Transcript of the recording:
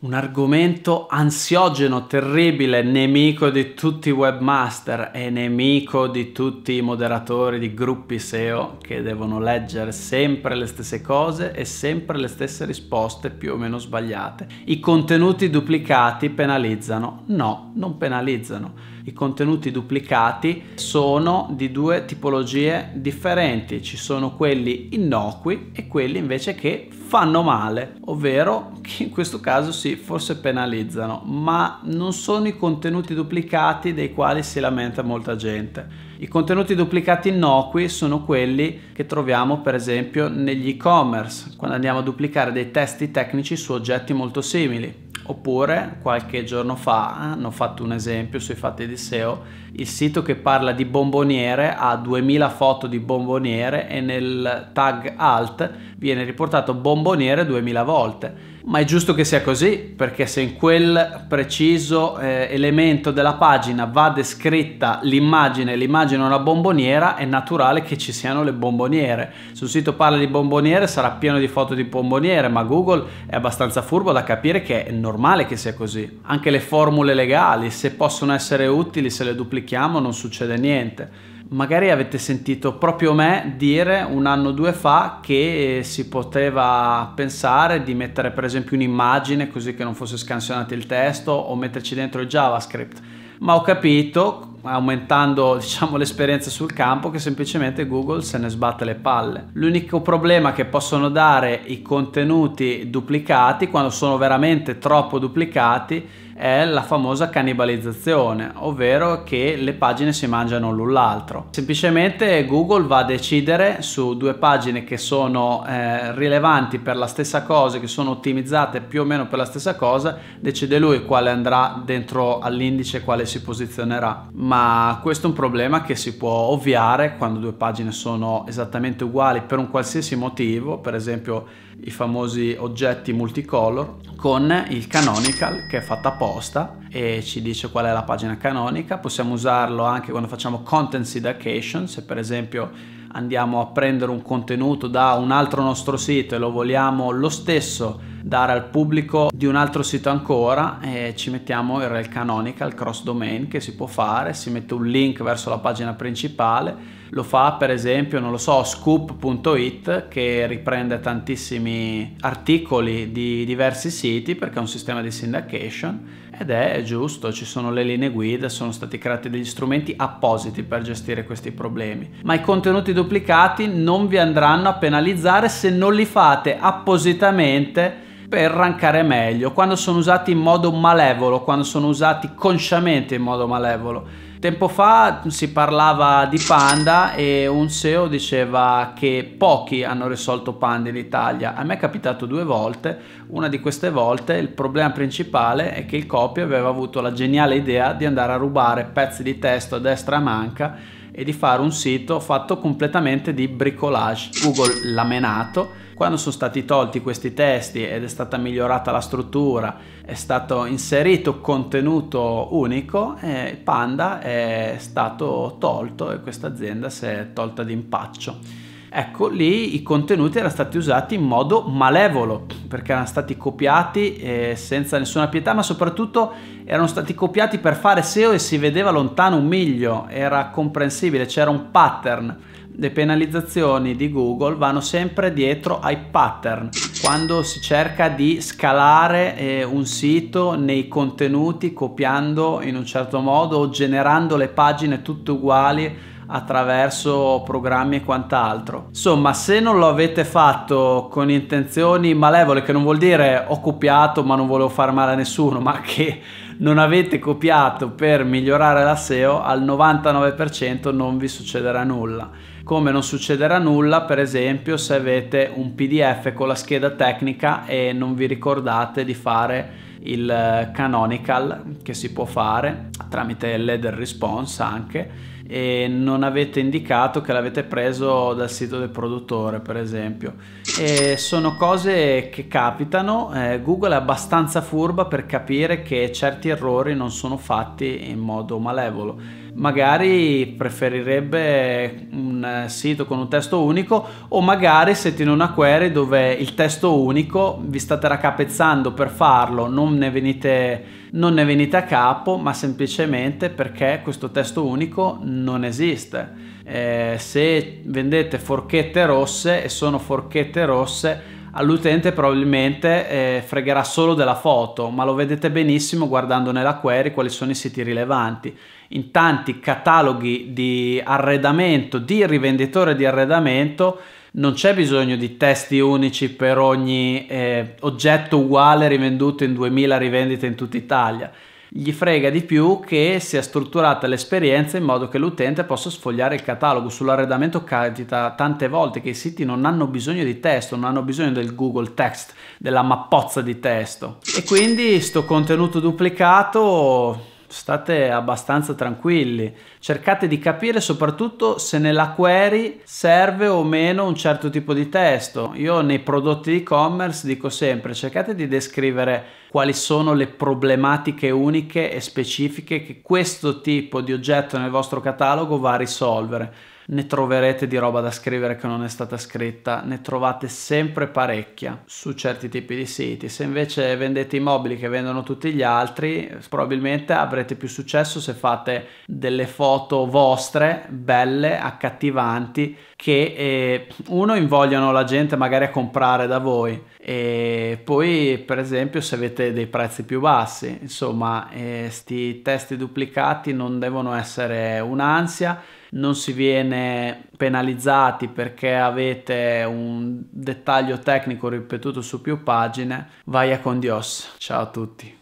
un argomento ansiogeno, terribile, nemico di tutti i webmaster e nemico di tutti i moderatori di gruppi SEO che devono leggere sempre le stesse cose e sempre le stesse risposte più o meno sbagliate. I contenuti duplicati penalizzano? No, non penalizzano i contenuti duplicati sono di due tipologie differenti, ci sono quelli innocui e quelli invece che fanno male, ovvero che in questo caso sì, forse penalizzano, ma non sono i contenuti duplicati dei quali si lamenta molta gente. I contenuti duplicati innocui sono quelli che troviamo per esempio negli e-commerce, quando andiamo a duplicare dei testi tecnici su oggetti molto simili. Oppure qualche giorno fa hanno fatto un esempio sui fatti di SEO, il sito che parla di bomboniere ha 2000 foto di bomboniere e nel tag alt viene riportato bomboniere 2000 volte ma è giusto che sia così perché se in quel preciso eh, elemento della pagina va descritta l'immagine, l'immagine è una bomboniera, è naturale che ci siano le bomboniere. Sul sito parla di bomboniere, sarà pieno di foto di bomboniere, ma Google è abbastanza furbo da capire che è normale che sia così. Anche le formule legali, se possono essere utili, se le duplichiamo non succede niente magari avete sentito proprio me dire un anno o due fa che si poteva pensare di mettere per esempio un'immagine così che non fosse scansionato il testo o metterci dentro il JavaScript. Ma ho capito, aumentando diciamo, l'esperienza sul campo, che semplicemente Google se ne sbatte le palle. L'unico problema che possono dare i contenuti duplicati, quando sono veramente troppo duplicati, è la famosa cannibalizzazione, ovvero che le pagine si mangiano l'un l'altro. Semplicemente Google va a decidere su due pagine che sono eh, rilevanti per la stessa cosa, che sono ottimizzate più o meno per la stessa cosa, decide lui quale andrà dentro all'indice e quale si posizionerà. Ma questo è un problema che si può ovviare quando due pagine sono esattamente uguali per un qualsiasi motivo, per esempio i famosi oggetti multicolor con il canonical che è fatta apposta e ci dice qual è la pagina canonica. Possiamo usarlo anche quando facciamo content syndication se per esempio andiamo a prendere un contenuto da un altro nostro sito e lo vogliamo lo stesso dare al pubblico di un altro sito ancora e ci mettiamo il rel canonical cross domain che si può fare si mette un link verso la pagina principale lo fa per esempio, non lo so, scoop.it che riprende tantissimi articoli di diversi siti perché è un sistema di syndication ed è giusto, ci sono le linee guida, sono stati creati degli strumenti appositi per gestire questi problemi. Ma i contenuti duplicati non vi andranno a penalizzare se non li fate appositamente per rankare meglio, quando sono usati in modo malevolo, quando sono usati consciamente in modo malevolo. Tempo fa si parlava di Panda e un SEO diceva che pochi hanno risolto Panda in Italia. A me è capitato due volte. Una di queste volte il problema principale è che il copy aveva avuto la geniale idea di andare a rubare pezzi di testo a destra a manca e di fare un sito fatto completamente di bricolage. Google l'ha menato quando sono stati tolti questi testi ed è stata migliorata la struttura, è stato inserito contenuto unico, eh, Panda è stato tolto e questa azienda si è tolta d'impaccio. Ecco, lì i contenuti erano stati usati in modo malevolo, perché erano stati copiati eh, senza nessuna pietà, ma soprattutto erano stati copiati per fare SEO e si vedeva lontano un miglio, era comprensibile, c'era un pattern le penalizzazioni di Google vanno sempre dietro ai pattern. Quando si cerca di scalare eh, un sito nei contenuti copiando in un certo modo o generando le pagine tutte uguali attraverso programmi e quant'altro. Insomma, se non lo avete fatto con intenzioni malevole, che non vuol dire ho copiato ma non volevo fare male a nessuno, ma che non avete copiato per migliorare la SEO, al 99% non vi succederà nulla come non succederà nulla per esempio se avete un pdf con la scheda tecnica e non vi ricordate di fare il canonical che si può fare tramite l'header response anche e non avete indicato che l'avete preso dal sito del produttore per esempio. E sono cose che capitano eh, Google è abbastanza furba per capire che certi errori non sono fatti in modo malevolo. Magari preferirebbe un sito con un testo unico o magari siete in una query dove il testo unico vi state raccapezzando per farlo non ne venite non ne venite a capo ma semplicemente perché questo testo unico non esiste. Eh, se vendete forchette rosse e sono forchette rosse, all'utente probabilmente eh, fregherà solo della foto, ma lo vedete benissimo guardando nella query quali sono i siti rilevanti. In tanti cataloghi di arredamento, di rivenditore di arredamento, non c'è bisogno di testi unici per ogni eh, oggetto uguale rivenduto in 2000 rivendite in tutta Italia gli frega di più che sia strutturata l'esperienza in modo che l'utente possa sfogliare il catalogo. Sull'arredamento capita tante volte che i siti non hanno bisogno di testo, non hanno bisogno del Google Text, della mappozza di testo. E quindi sto contenuto duplicato state abbastanza tranquilli. Cercate di capire soprattutto se nella query serve o meno un certo tipo di testo. Io nei prodotti e-commerce dico sempre cercate di descrivere quali sono le problematiche uniche e specifiche che questo tipo di oggetto nel vostro catalogo va a risolvere ne troverete di roba da scrivere che non è stata scritta, ne trovate sempre parecchia su certi tipi di siti. Se invece vendete immobili che vendono tutti gli altri, probabilmente avrete più successo se fate delle foto vostre, belle, accattivanti, che eh, uno invogliano la gente magari a comprare da voi. E poi per esempio se avete dei prezzi più bassi. Insomma questi eh, testi duplicati non devono essere un'ansia non si viene penalizzati perché avete un dettaglio tecnico ripetuto su più pagine, vai a con Dios. Ciao a tutti.